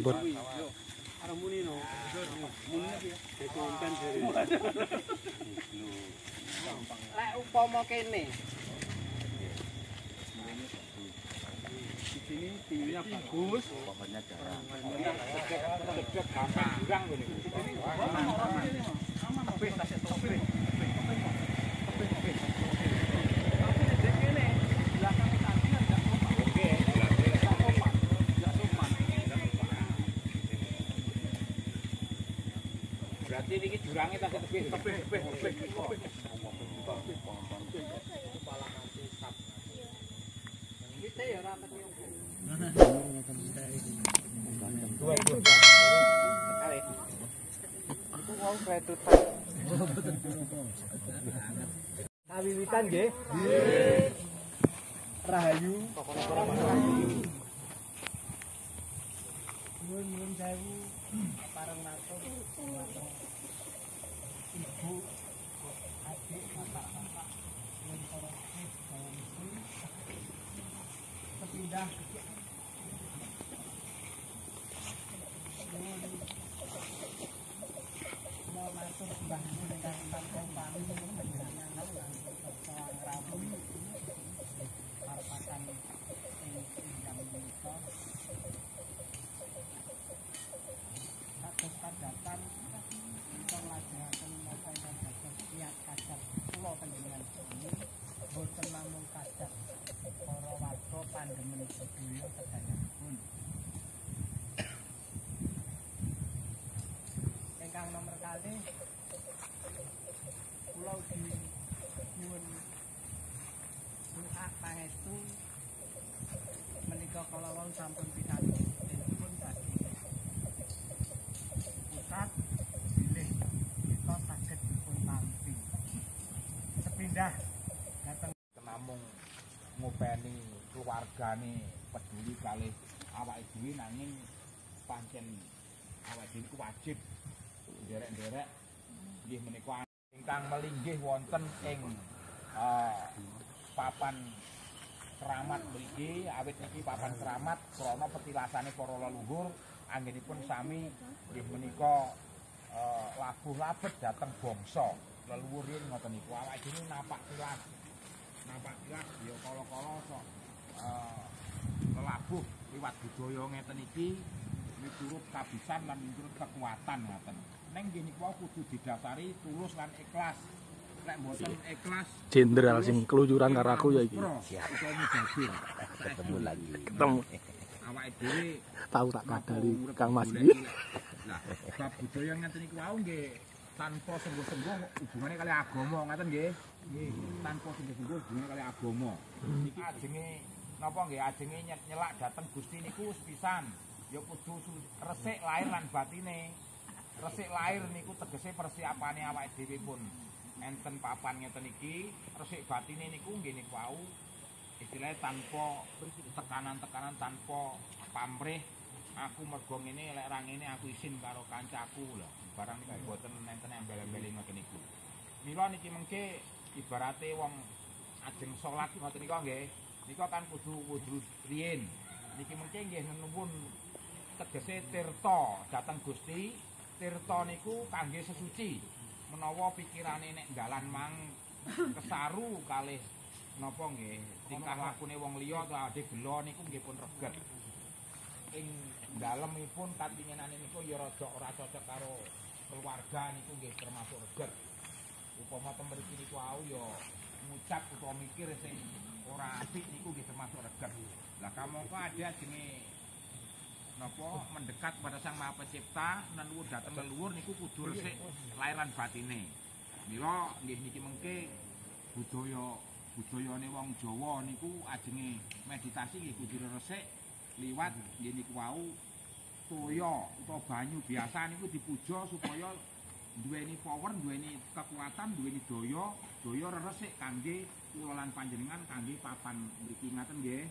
Ampun. Lek upama kene. Sini bagus. Pokoknya jarang. Kawiwitan nggih. Nggih. Rahayu. Nuwun nuwun sewu. Parang matur ibu adik bapak-bapak yang koruptif korupsi berpindah. pangestu menika kalawau sampun pikantuk pun tadi pusat bilih kita saged dipun tampi sepindah dateng tenamung ngopeni keluargane peduli kalih awake dhewe nanging pancen awake dhewe wajib derek-derek nggih menika ingkang melinggih wonten ing uh, papan keramat beli awet iki papan keramat krono petilasane para leluhur anggenipun sami nggih menika uh, labuh labet dateng bangsa leluhur yen ngoten niku awak dhewe napak tilas napak tilas ya kala-kala sok uh, eh, lelabuh liwat budaya ngeten iki miturut kabisan lan miturut kekuatan ngoten neng nggih niku kudu didasari tulus lan ikhlas jenderal sing keluyuran karo aku ya iki. Ketemu lagi. Ketemu. Awake dhewe tahu tak kadali Kang Mas iki. Lah, bab budaya ngaten iku wau nggih tanpa sungguh-sungguh hubungannya kali agama ngaten nggih. Nggih, tanpa sungguh-sungguh hubungannya kali agama. Iki ajenge napa nggih ajenge nyelak dateng Gusti niku sepisan. Ya kudu resik lahir lan batine. resik lahir niku tegese persiapane awake dhewe pun enten papan ngeten niki, resik batine niku nggih niku wau istilahnya tanpa tekanan-tekanan tanpa pamrih aku mergo ngene lek ra ngene aku izin karo kancaku lho barang iki mboten enten embel-embel ngoten niku mila niki mengke ibarate wong ajeng salat ngoten niku nggih niku kan kudu wudu riyen niki mengke nggih nuwun tegese tirta dateng Gusti tirta niku kangge sesuci menawa pikirane nek jalan mang kesaru kalih napa nggih tingkah lakune wong liya ta degelo niku nggih pun reget ing dalemipun katinginane niku ya rada ora cocok karo keluarga niku nggih termasuk reget upama pemberi niku au ya ngucap utawa mikir sing ora apik niku nggih termasuk reger. lah kamangka ada jenenge Nopo mendekat pada Sang Maha Pencipta nenuwun dhateng leluhur niku kudu resik lair lan batine. Mila nggih niki mengke budaya budayane wong Jawa niku ajenge meditasi nggih kudu resik liwat nggih niku wau toya utawa banyu biasa niku dipuja supaya duweni power, duweni kekuatan, duweni daya, doyo resik kangge kula panjenengan kangge papan beri ingatan nggih.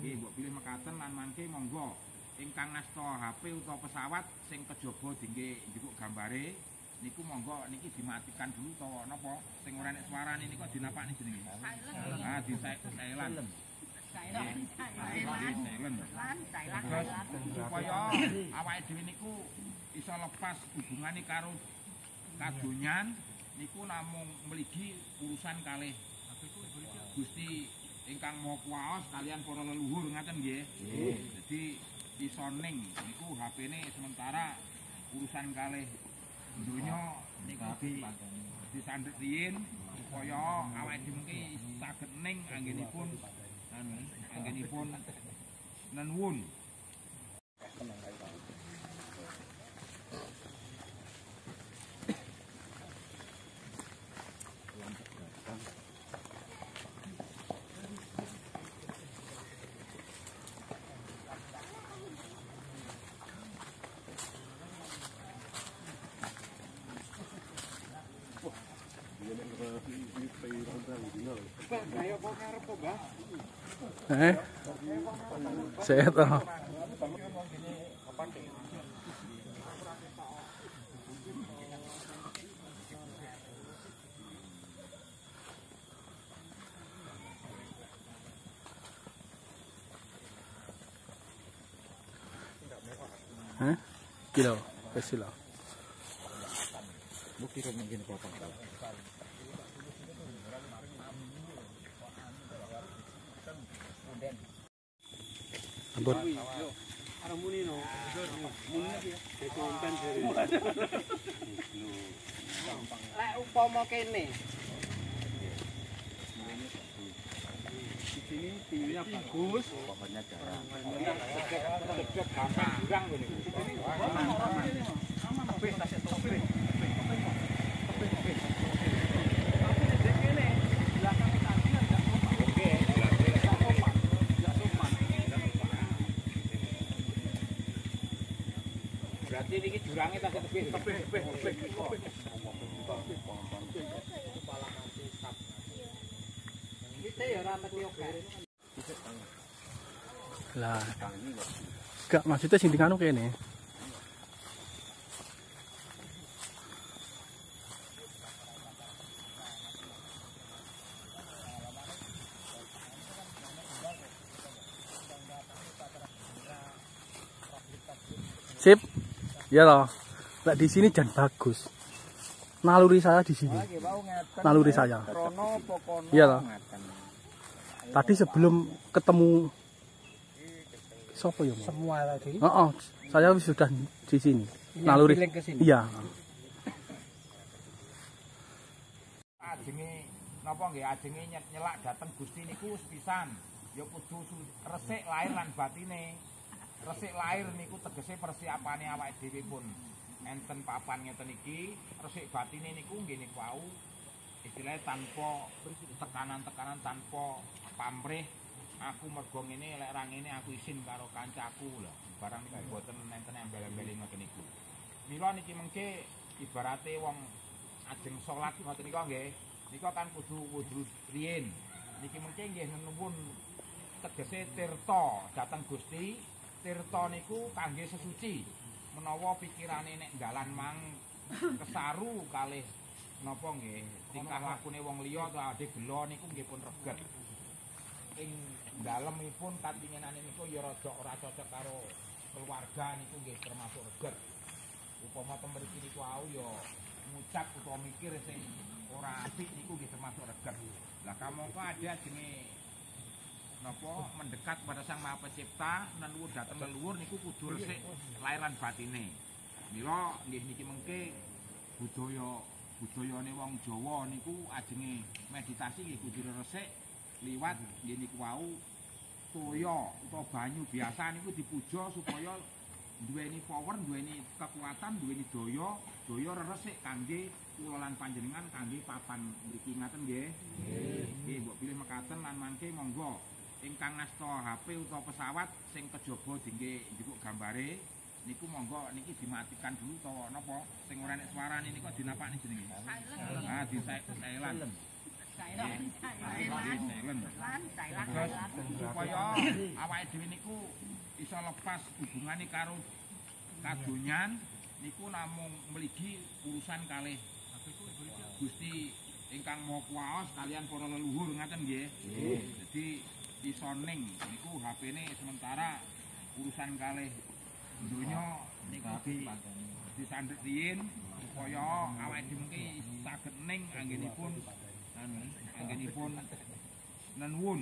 Nggih, buat pilih mekaten lan mangke monggo ingkang nasta HP utawa pesawat sing kejaba dinggih njupuk gambare niku monggo niki dimatikan dulu utawa napa sing ora enek suarane kok dinapakne jenenge ha ah, di silent supaya awake dhewe niku iso lepas hubungane karo kadonyan niku namung meligi urusan kalih Gusti ingkang mau kuwaos kalian para leluhur ngaten nggih jadi Pisoning niku HP-ne sementara urusan kalih dunya niku disandhet riyin supaya awake dhewe saged ning anggenipun anggenipun nenwun. Đấy. Sẽ to. Hah? Kilo, kasih lah. Bukti kau mungkin kau pangkal. Ambon. ini? upama kene. Di sini tiwinya bagus, pohonnya jarang. Gampang kurang ngene. Aman, aman. Aman, aman. Berarti ini jurangnya tak tebih. Tebih, tebih, tebih. oke. Lah. Gak maksudnya Sip ya toh lek di sini jan bagus naluri saya di sini naluri saya iya toh tadi sebelum ketemu sopo ya semua tadi oh, oh saya sudah di sini naluri iya Ajengi, napa nggih ajenge nyelak dateng Gusti niku wis pisan ya kudu resik lahir lan batine resik lahir niku tegese persiapane awake dhewe pun enten papan ngeten niki resik batine niku nggih niku wau istilahe tanpa tekanan-tekanan tanpa pamrih aku mergo ngene lek ra ngene aku isin karo kancaku lho barang iki mboten enten embel-embel ngeten niku mila niki mengke ibarate wong ajeng salat ngoten niku nggih niku kan kudu wudu riyen niki mengke nggih nuwun tegese tirta dateng Gusti tirta niku kangge sesuci menawa pikirane nek dalan mang kesaru kalih napa nggih tingkah lakune wong liya ta ade gelo niku nggih pun reget ing dalemipun katingenane niku ya rada ora cocok karo keluarga niku nggih termasuk reget upama pemberi niku au ya ngucap utawa mikir sing ora apik niku nggih termasuk reget lah kamangka ada jenenge apa mendekat pada sang maha pencipta leluhur dateng leluhur niku kudu resik lahiran batine mila nggih niki mengke budaya budayane wong Jawa niku ajenge meditasi nggih kudu resik liwat nggih niku wau toya atau banyu biasa niku dipuja supaya duweni power, duweni kekuatan, duweni daya, daya resik kangge kula lan panjenengan kangge papan mriki ngaten nggih. Nggih, mbok pilih mekaten lan mangke monggo ingkang ngasta HP utawa pesawat sing kejaba dingge njupuk gambare niku monggo niki dimatikan dulu utawa napa sing ora enak suarane kok dinapakne jenenge silent ah di silent supaya awake dhewe niku iso lepas hubungane karo kadonyan niku namung meligi urusan kalih Gusti ingkang mau kuwaos kalian para leluhur ngaten nggih. Dadi yeah. isoning niku HP ini sementara urusan kalih dunia niku di disandet diin supaya awet dimungki sagening anginipun anginipun nenwun